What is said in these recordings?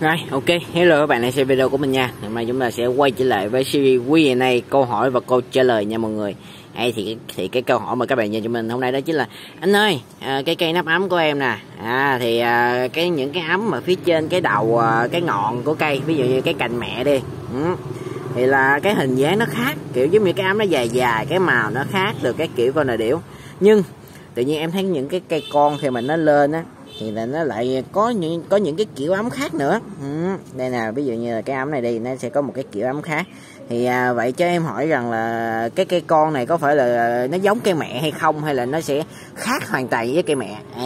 Rồi, ok, hello các bạn đang xem video của mình nha. Ngày mai chúng ta sẽ quay trở lại với series Q&A câu hỏi và câu trả lời nha mọi người. Hay thì thì cái câu hỏi mà các bạn dành cho mình hôm nay đó chính là Anh ơi, à, cái cây nắp ấm của em nè. À, Thì à, cái những cái ấm mà phía trên cái đầu, à, cái ngọn của cây Ví dụ như cái cành mẹ đi ừ. Thì là cái hình dáng nó khác Kiểu giống như cái ấm nó dài dài, cái màu nó khác được cái kiểu con này điểu. Nhưng tự nhiên em thấy những cái cây con khi mà nó lên á thì là nó lại có những có những cái kiểu ấm khác nữa ừ. đây nè ví dụ như là cái ấm này đi nó sẽ có một cái kiểu ấm khác thì à, vậy cho em hỏi rằng là cái cây con này có phải là nó giống cây mẹ hay không hay là nó sẽ khác hoàn toàn với cây mẹ à,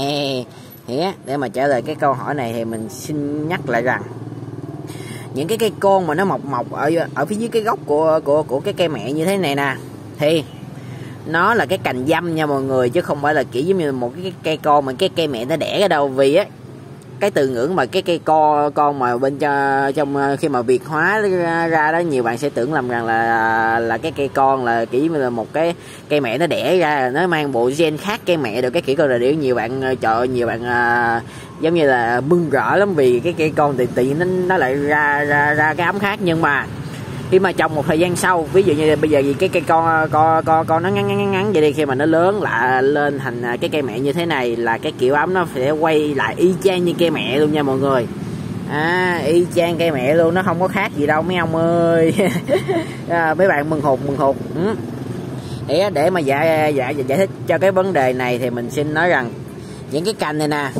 thì á, để mà trả lời cái câu hỏi này thì mình xin nhắc lại rằng những cái cây con mà nó mọc mọc ở ở phía dưới cái gốc của của của cái cây mẹ như thế này nè thì nó là cái cành dâm nha mọi người chứ không phải là kiểu giống như một cái cây con mà cái cây mẹ nó đẻ ở đâu. Vì á cái từ ngữ mà cái cây con con mà bên cho trong ờ, khi mà việt hóa ra đó nhiều bạn sẽ tưởng lầm rằng là là cái cây con là kiểu như là một cái cây mẹ nó đẻ ra nó mang bộ gen khác cây mẹ được cái kiểu con là điểu nhiều bạn ờ, chợ nhiều bạn ờ, giống như là bưng rỡ lắm vì cái cây con thì tự nhiên nó, nó lại ra ra ra cái ấm khác. Nhưng mà khi mà trồng một thời gian sau ví dụ như bây giờ gì cái cây con ờ, con con con nó ngắn ngắn ngắn vậy đi khi mà nó lớn lại lên thành ờ, cái cây mẹ như thế này là cái kiểu ấm nó sẽ quay lại y chang như cây mẹ luôn nha mọi người. À, y chang cây mẹ luôn nó không có khác gì đâu mấy ông ơi. À, mấy bạn mừng hụt mừng hụt. Ừ. để để mà giải, giải giải thích cho cái vấn đề này thì mình xin nói rằng những cái cành này nè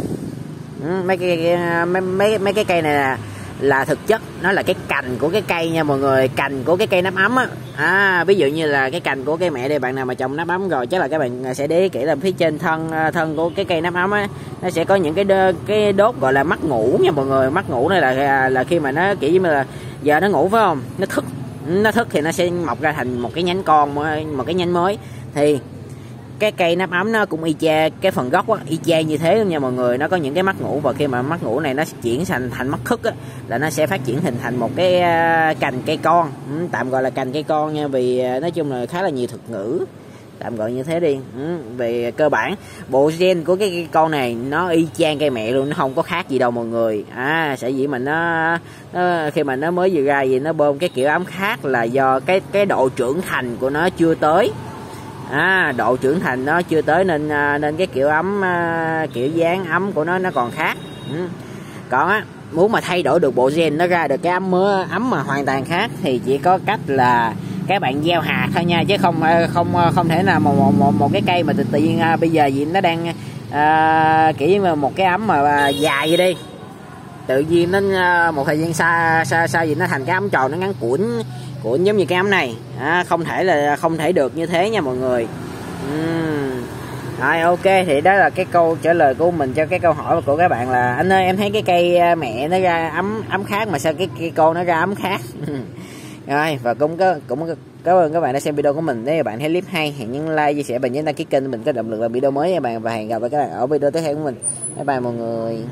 ừ, mấy cái mấy mấy mấy cái cây này nè là thực chất nó là cái cành của cái cây nha mọi người cành của cái cây nắp ấm á. À, ví dụ như là cái cành của cái mẹ đây bạn nào mà trồng nắp ấm rồi chắc là các bạn sẽ để ý kỹ là phía trên thân à, thân của cái cây nắp ấm á nó sẽ có những cái đơ, cái đốt gọi là mắt ngủ nha mọi người. Mắt ngủ này là à, là khi mà nó kiểu như là giờ nó ngủ phải không? Nó thức nó thức thì nó sẽ mọc ra thành một cái nhánh con một cái nhánh mới. Thì cái cây nắp ấm nó cũng y chang cái phần gốc á y chang như thế luôn nha mọi người. Nó có những cái mắt ngủ và khi mà mắt ngủ này nó chuyển thành thành mắt khức á là nó sẽ phát triển hình thành một cái à, cành cây con. Ừ, tạm gọi là cành cây con nha vì à, nói chung là khá là nhiều thuật ngữ. Tạm gọi như thế đi. Ừ, về cơ bản bộ gen của cái cây con này nó y chang cây mẹ luôn nó không có khác gì đâu mọi người. À sẽ dĩ mà nó, nó khi mà nó mới vừa ra gì nó bơm cái kiểu ấm khác là do cái cái độ trưởng thành của nó chưa tới à, độ trưởng thành nó chưa tới nên à, nên cái kiểu ấm à, kiểu dáng ấm của nó nó còn khác ừ. còn á muốn mà thay đổi được bộ gen nó ra được cái ấm mưa ấm mà hoàn toàn khác thì chỉ có cách là các bạn gieo hạt thôi nha chứ không à, không không thể nào một một một, một cái cây mà tự, tự nhiên bây giờ gì nó đang à, kiểu như một cái ấm mà dài vậy đi tự nhiên nó ờ, một thời gian xa xa xa gì nó thành cái ấm tròn nó ngắn cuộn của giống như cái ấm này. À, không thể là không thể được như thế nha mọi người. Uhm. Rồi ok thì đó là cái câu trả lời của mình cho cái câu hỏi của các bạn là anh ơi em thấy cái cây ờ, mẹ nó ra ấm ấm khác mà sao cái cây con nó ra ấm khác? Rồi và cũng có cũng cảm ơn các bạn đã xem video của mình. Nếu bạn thấy clip hay hãy nhấn like chia sẻ và nhấn đăng ký kênh mình có động lực làm video mới nha bạn. Và hẹn gặp lại các bạn ở video tiếp theo của mình. Bye bye mọi người.